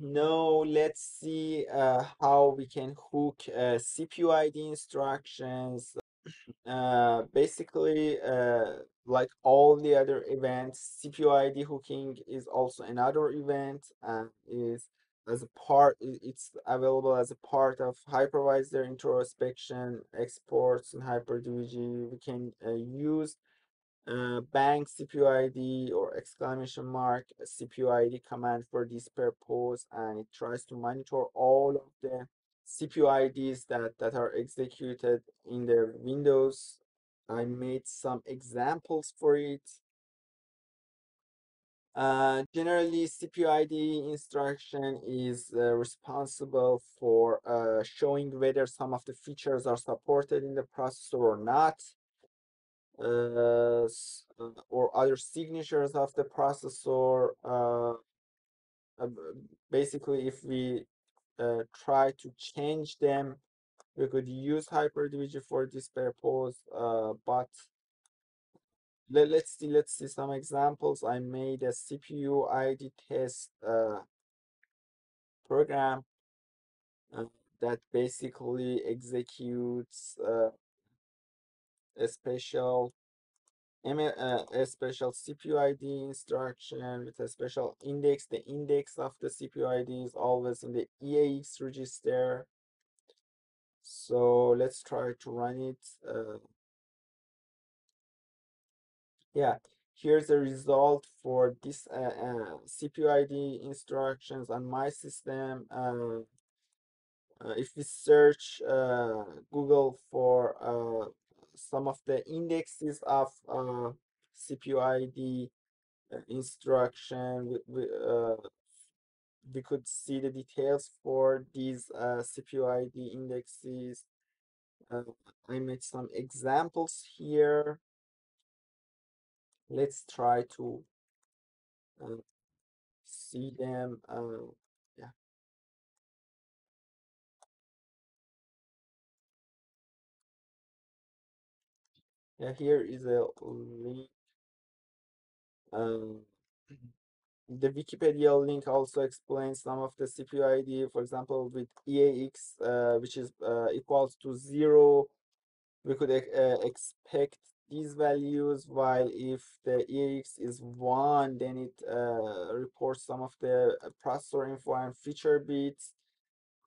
Now let's see uh, how we can hook uh, CPU ID instructions. Uh, basically, uh, like all the other events, CPU ID hooking is also another event and is as a part, it's available as a part of hypervisor introspection, exports, and HyperDbg. We can uh, use uh, bang CPU ID or exclamation mark CPU ID command for this purpose and it tries to monitor all of the CPU IDs that, that are executed in the Windows. I made some examples for it. Uh, generally, CPU ID instruction is uh, responsible for uh, showing whether some of the features are supported in the processor or not. Uh, uh, or other signatures of the processor. Uh, uh, basically, if we try to change them, we could use HyperDbg for this purpose, but let, let's see let's see some examples i made a cpu id test uh, program uh, that basically executes uh, a special uh, a special CPU ID instruction with a special index. The index of the CPU ID is always in the EAX register. So let's try to run it. Uh, yeah, here's the result for this uh, uh, CPU ID instructions on my system. Uh, uh, if we search uh, Google for some of the indexes of uh, CPU ID uh, instruction. We, we, uh, we could see the details for these uh, CPU ID indexes. I made some examples here. Let's try to see them. Yeah. Here is a link. Um, the Wikipedia link also explains some of the CPU ID, for example, with EAX, uh, which is uh, equals to zero, we could uh, expect these values, while if the EAX is one, then it uh, reports some of the uh, processor info and feature bits.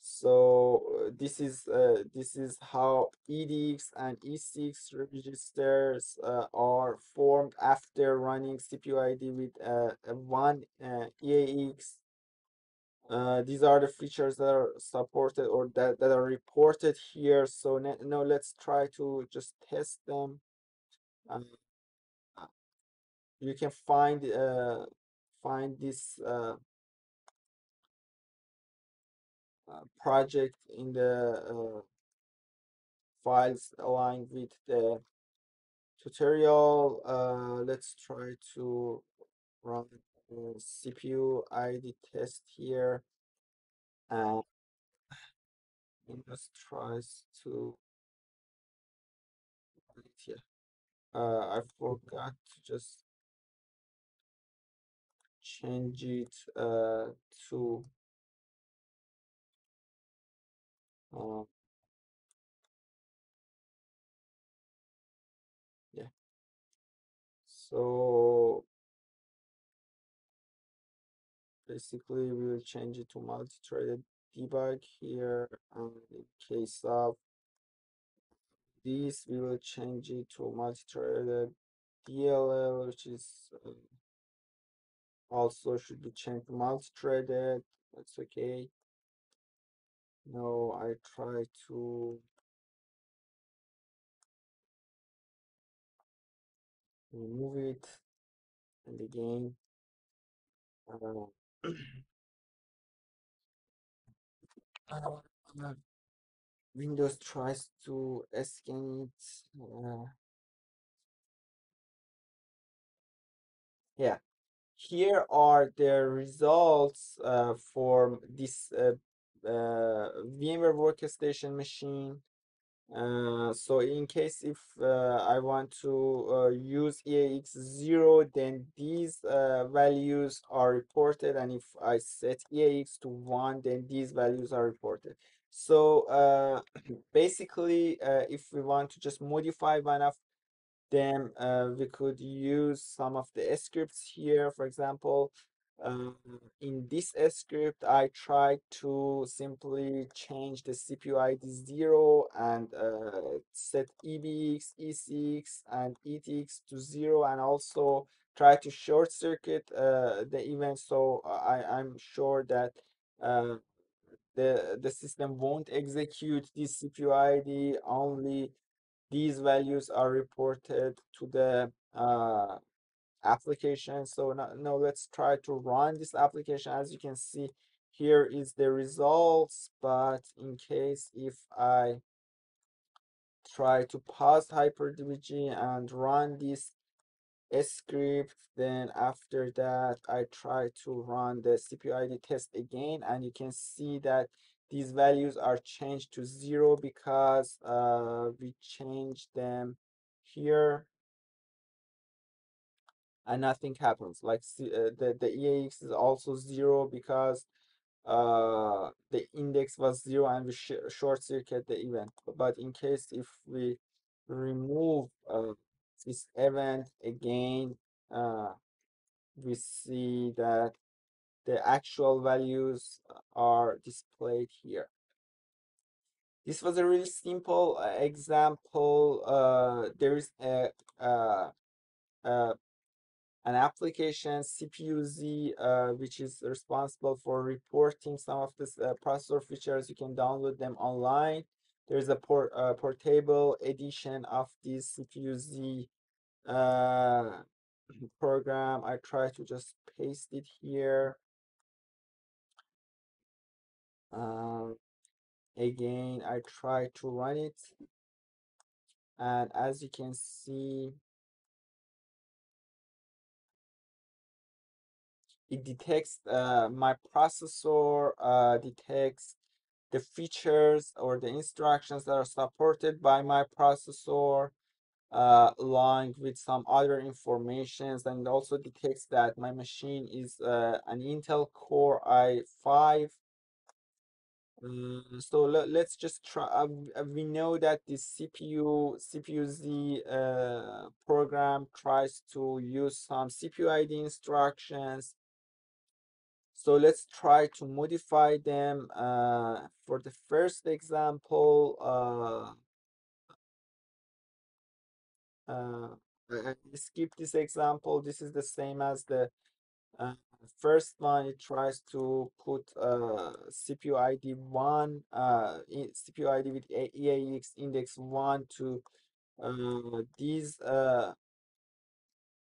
So uh, this is uh, this is how EDX and ECX registers uh, are formed after running CPU ID with one EAX. Uh, these are the features that are supported or that, that are reported here. So now let's try to just test them. Um, you can find uh, find this uh, project in the uh, files aligned with the tutorial. Uh, let's try to run CPU ID test here. And Windows tries to here. Uh, I forgot to just change it uh, to uh, yeah so basically we will change it to multi-threaded debug here and in case of this we will change it to multi-threaded DLL which is uh, also should be changed to multi-threaded. That's okay no, I try to remove it and again uh, uh, Windows tries to scan it uh, yeah. Here are the results uh, for this uh, VMware workstation machine. Uh, so in case if uh, I want to uh, use EAX0, then these uh, values are reported, and if I set EAX to 1, then these values are reported. So uh, basically, if we want to just modify one of them, we could use some of the scripts here. For example, uh, in this script, I tried to simply change the CPU ID 0 and uh, set EBX, ECX, and EDX to 0 and also try to short circuit uh, the event. So I, I'm sure that uh, the, the system won't execute this CPU ID, only these values are reported to the uh, application. So now, now let's try to run this application. As you can see, here is the results, but in case if I try to pause HyperDbg and run this script, then after that, I try to run the CPU ID test again, and you can see that these values are changed to zero because uh, we changed them here and nothing happens. Like uh, the, the EAX is also zero because uh, the index was zero and we sh short circuit the event. But in case if we remove uh, this event again, uh, we see that the actual values are displayed here. This was a really simple uh, example. Uh, there is a, uh, uh, an application CPU-Z uh, which is responsible for reporting some of the uh, processor features. You can download them online. There's a port uh, portable edition of this CPU-Z uh, program. I try to just paste it here. Um, again, I try to run it. And as you can see, it detects uh, my processor, uh, detects the features or the instructions that are supported by my processor, uh, along with some other informations, and also detects that my machine is uh, an Intel Core i5. Uh, so let, let's just try. Uh, we know that the CPU CPU Z uh, program tries to use some CPU ID instructions so let's try to modify them. Uh, for the first example, uh, uh, skip this example. This is the same as the uh, first one. It tries to put uh, CPU ID 1, uh, CPU ID with EAX index 1 to uh, these uh,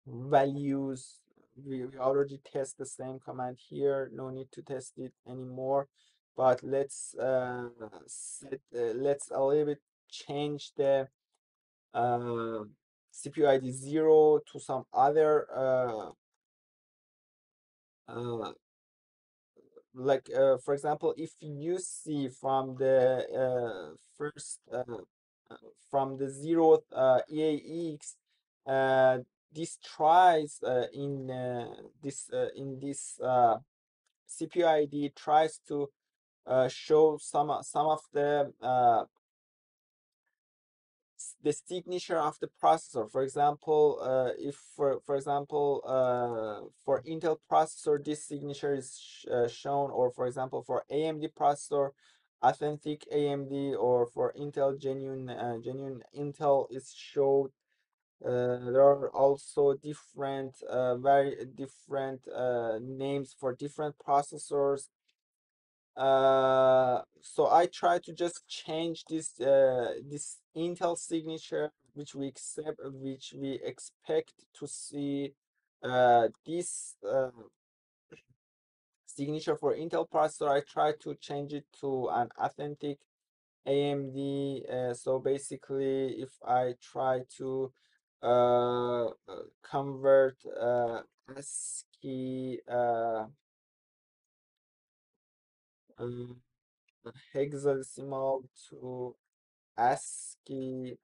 values we, we already test the same command here no need to test it anymore. But let's uh, set, uh, let's a little bit change the uh, CPU ID 0 to some other uh, uh, like uh, for example if you see from the first from the zeroth uh, EAX this tries uh, in uh, this uh, in this uh, CPU ID tries to show some some of the the signature of the processor. For example, uh, if for for example uh, for Intel processor this signature is sh uh, shown, or for example for AMD processor, authentic AMD, or for Intel genuine genuine Intel is showed uh, there are also different, uh, very different uh, names for different processors. Uh, so I try to just change this uh, this Intel signature, which we accept, which we expect to see uh, this uh, signature for Intel processor. I try to change it to an authentic AMD. Uh, so basically, if I try to uh, uh, convert uh, ASCII uh, um, hexadecimal to ASCII,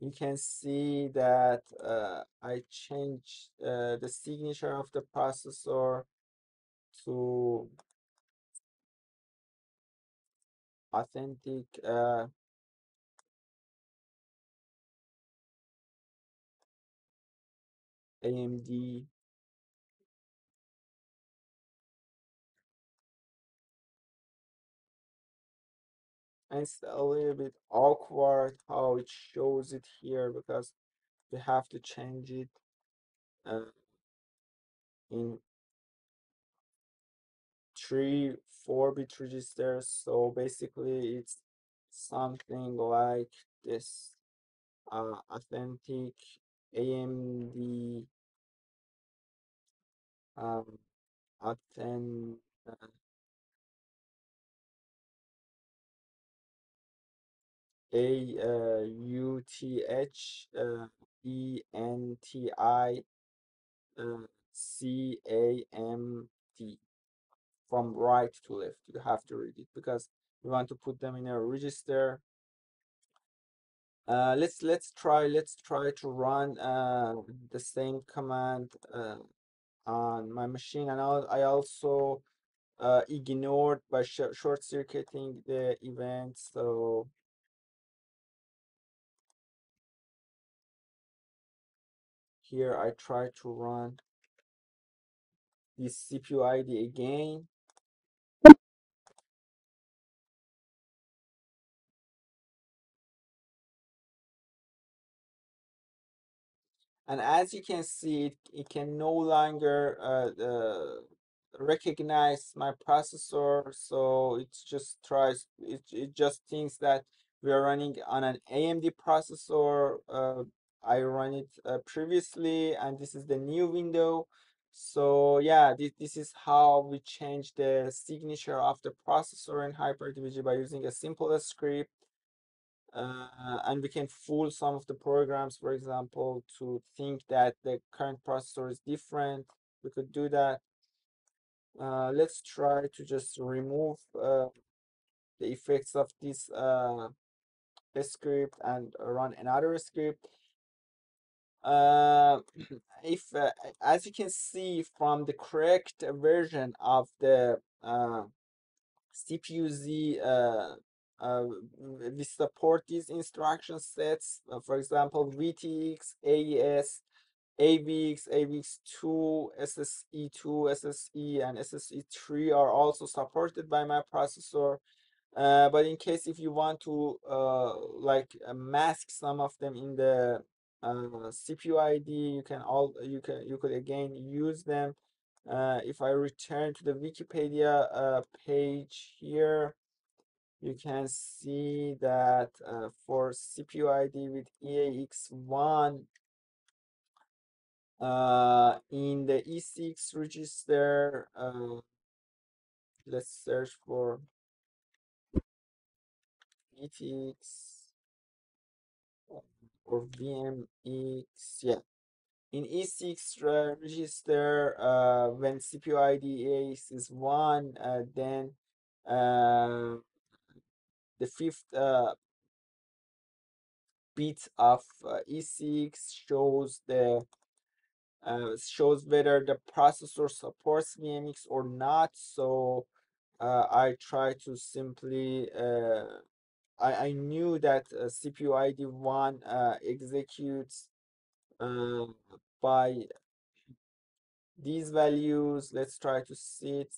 you can see that uh, I changed uh, the signature of the processor to authentic uh, AMD and it's a little bit awkward how it shows it here because we have to change it uh, in three four bit registers so basically it's something like this uh, authentic AMD um, authentic uh, A uh, U T H uh, E N T I uh, C A M D from right to left. You have to read it because we want to put them in a register. Uh, let's let's try let's try to run uh, the same command uh, on my machine, and I'll, I also uh, ignored by sh short circuiting the event. So here I try to run this CPU ID again. And as you can see, it, it can no longer uh, uh, recognize my processor. So it just tries, it, it just thinks that we are running on an AMD processor. Uh, I run it uh, previously, and this is the new window. So yeah, this, this is how we change the signature of the processor in HyperDbg by using a simple script and we can fool some of the programs, for example, to think that the current processor is different. We could do that. Uh, let's try to just remove uh, the effects of this uh, script and run another script. Uh, if, uh, as you can see from the correct version of the uh, CPU-Z uh, uh, we support these instruction sets. Uh, for example, VTX, AES, AVX, AVX2, SSE2, SSE, and SSE3 are also supported by my processor. Uh, but in case if you want to uh, like uh, mask some of them in the uh, CPU ID, you can all you can you could again use them. Uh, if I return to the Wikipedia uh, page here, you can see that uh, for CPU ID with EAX1 uh, in the ECX register, uh, let's search for VTX or VMX, yeah. In ECX uh, register, uh, when CPU ID EAX is 1, uh, then uh, the fifth uh, bit of uh, ECX shows the uh, shows whether the processor supports VMX or not. So I try to simply I, I knew that uh, CPU ID one uh, executes uh, by these values. Let's try to see it.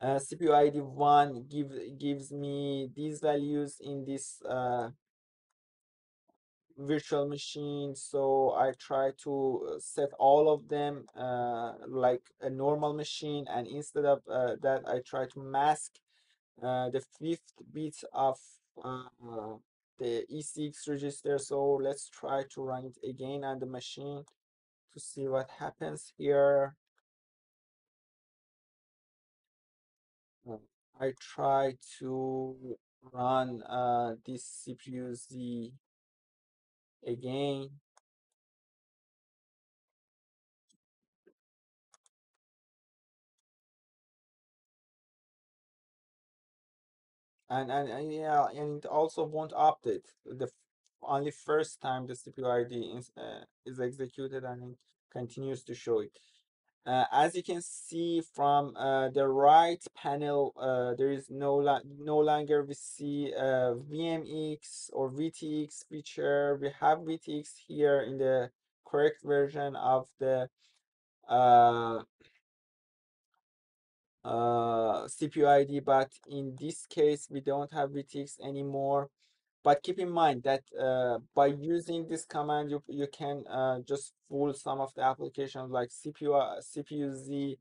Uh, CPU ID one give, gives me these values in this uh, virtual machine. So I try to uh, set all of them uh, like a normal machine. And instead of uh, that, I try to mask uh, the fifth bit of the ECX register. So let's try to run it again on the machine to see what happens here. I try to run uh, this CPU Z again. And, and, and yeah, and it also won't update the only first time the CPU ID is, uh, is executed and it continues to show it uh, as you can see from uh, the right panel uh, there is no no longer we see uh, VMX or VTX feature we have VTX here in the correct version of the uh, uh, CPU ID, but in this case, we don't have VTX anymore. But keep in mind that uh, by using this command, you, you can uh, just fool some of the applications like CPU, uh, CPU-Z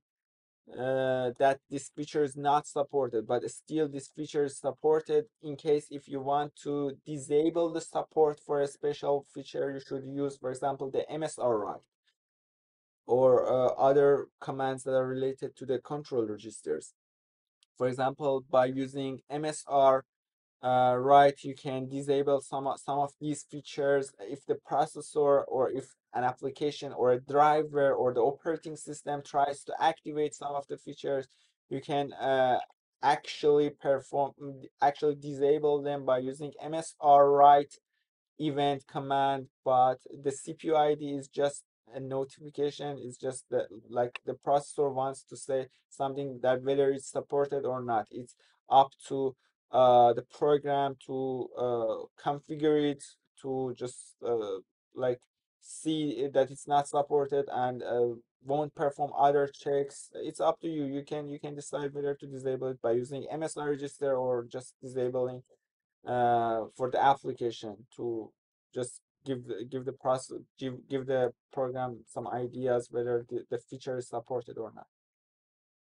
uh, that this feature is not supported, but still this feature is supported in case if you want to disable the support for a special feature, you should use, for example, the MSR or uh, other commands that are related to the control registers. For example, by using MSR uh, write, you can disable some of, some of these features if the processor or if an application or a driver or the operating system tries to activate some of the features, you can uh, actually perform actually disable them by using MSR write event command, but the CPU ID is just a notification. It's just that like the processor wants to say something that whether it's supported or not. It's up to the program to uh, configure it to just uh, like see that it's not supported and uh, won't perform other checks. It's up to you. You can you can decide whether to disable it by using MSR register or just disabling uh, for the application to just give the, give the process give give the program some ideas whether the, the feature is supported or not.